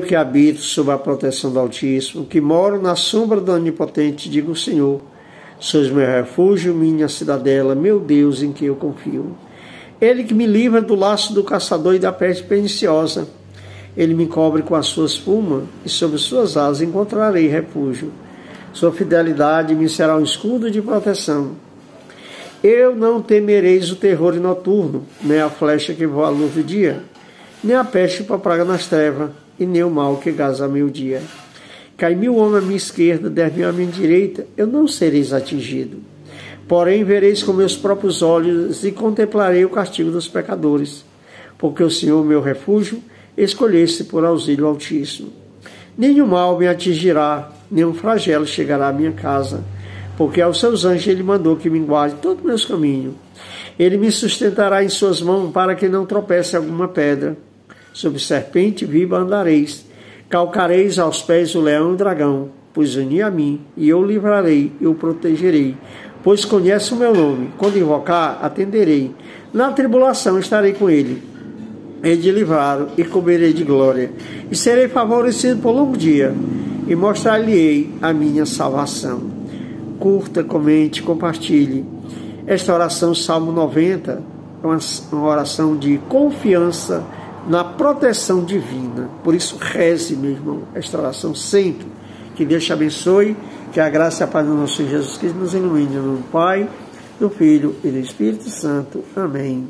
Que habito sob a proteção do Altíssimo, que moro na sombra do Onipotente, digo, Senhor, sois meu refúgio, minha cidadela, meu Deus em que eu confio. Ele que me livra do laço do caçador e da peste perniciosa. Ele me cobre com a sua espuma, e sob suas asas encontrarei refúgio. Sua fidelidade me será um escudo de proteção. Eu não temereis o terror noturno, nem a flecha que voa à luz do dia, nem a peste para praga nas trevas e nem o mal que gaza meu dia. Cai mil homens à minha esquerda, dez mil à minha direita, eu não sereis atingido. Porém, vereis com meus próprios olhos e contemplarei o castigo dos pecadores, porque o Senhor, meu refúgio, escolheste por auxílio altíssimo. Nenhum mal me atingirá, nenhum flagelo chegará à minha casa, porque aos seus anjos ele mandou que me guarde todos meus caminhos. Ele me sustentará em suas mãos para que não tropece alguma pedra. Sobre serpente viva andareis, calcareis aos pés o leão e o dragão, pois uni a mim, e eu livrarei e o protegerei, pois conhece o meu nome. Quando invocar, atenderei. Na tribulação estarei com ele. Hei de livrá-lo e comerei de glória, e serei favorecido por longo dia, e mostrar-lhe-ei a minha salvação. Curta, comente, compartilhe. Esta oração, Salmo 90, é uma oração de confiança na proteção divina. Por isso, reze, meu irmão, esta oração sempre. Que Deus te abençoe, que a graça e a paz do nosso Senhor Jesus Cristo nos ilumine no Pai, do Filho e do Espírito Santo. Amém.